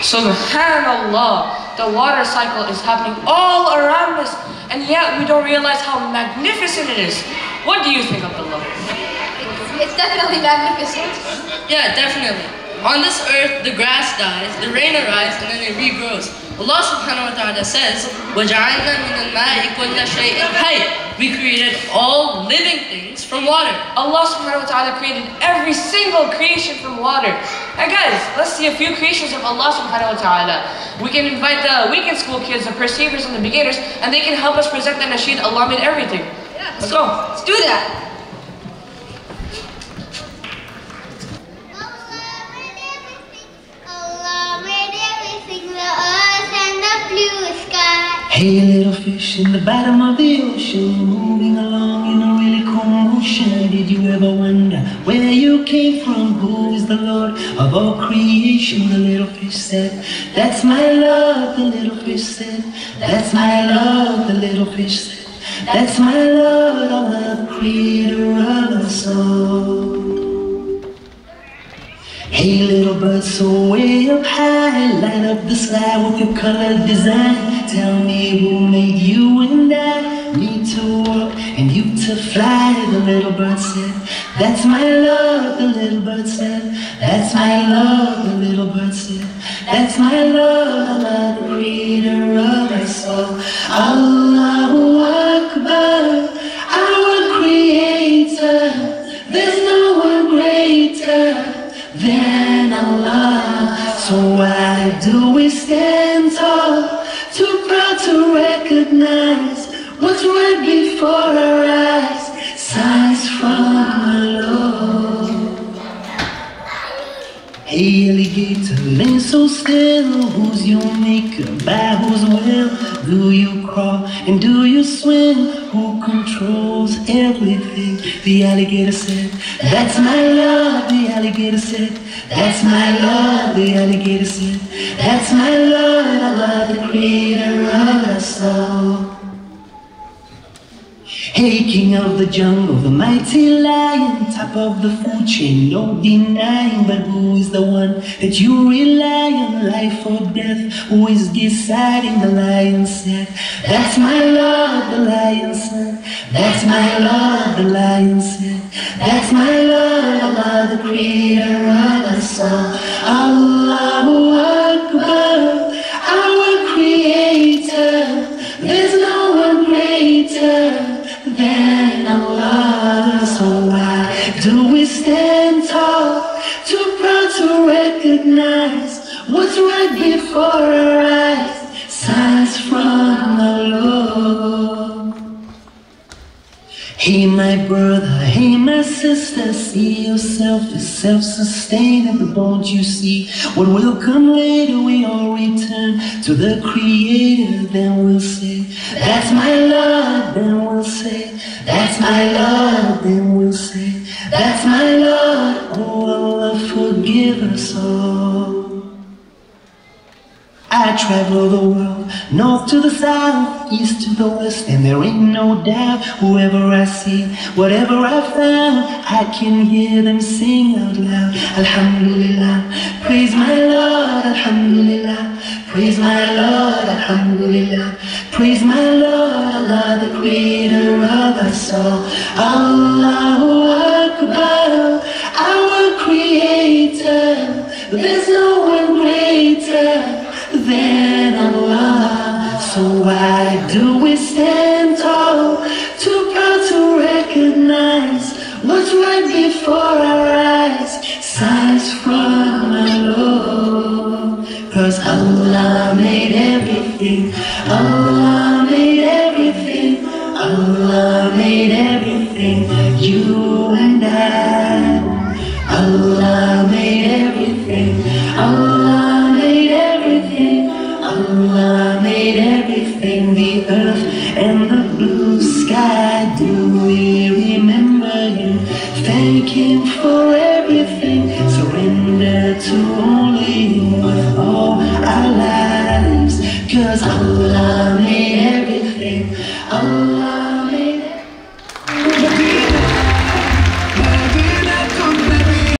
Subhanallah, the water cycle is happening all around us, and yet we don't realize how magnificent it is. What do you think, Abdullah? It's definitely magnificent. Yeah, definitely. On this earth, the grass dies, the rain arrives, and then it regrows. Allah subhanahu wa ta'ala says, وَجَعَلْنَا مِنَ الْمَاءِ كُلَّ شَيْءٍ حَيٍّ We created all living things from water. Allah subhanahu wa ta'ala created every single creation from water. And guys, let's see a few creations of Allah subhanahu wa ta'ala. We can invite the weekend school kids, the perceivers and the beginners, and they can help us present the nasheed, Allah made everything. Yeah, Let's go. Let's do that. Hey little fish in the bottom of the ocean, moving along in a really cool motion. Did you ever wonder where you came from? Who is the Lord of all creation? The little fish said, That's my love. The little fish said, That's my love. The little fish said, That's my Lord, Allah, the creator of us all. Bird, so way up high, light up the sky with your color design. Tell me who made you and I, me to walk and you to fly. The little bird said, That's my love. The little bird said, That's my love. The little bird said, That's my love. Allah, the creator of us all. Allahu So why do we stand tall? Too proud to recognize what's right before our eyes. Still. Who's your maker? By whose will do you crawl and do you swim? Who controls everything? The alligator said, That's my love. The alligator said, That's my love. The alligator said, That's my love. Allah, the creator of us all. Hey, king of the jungle, the mighty lion, top of the food chain, no denying. But who is the one that you rely on, life or death? Who is deciding? The lion said, That's my love, the lion said. That's my love, the lion said. That's my love, Allah, the creator of us all. Allahu So why do we stand tall? Too proud to recognize what's right before our eyes. Signs from the Lord. Hey my brother, hey my sister, see yourself as self-sustaining, but don't you see what will come later? We all return to the Creator, then we'll say, That's my love, then we'll say, That's my love, then we'll say, That's my Lord, I travel the world, north to the south, east to the west, and there ain't no doubt. Whoever I see, whatever I found, I can hear them sing out loud. Alhamdulillah, praise my Lord, Alhamdulillah, praise my Lord, Alhamdulillah, praise my Lord, Allah, the creator of us all. Allahu Akbar, our creator, there's no one greater than Allah. So why do we stand tall? Too proud to recognize what's right before our eyes. Signs from Lord. Cause Allah made everything. Allah made everything. Allah made everything. You and I. Allah Allah made everything. Allah.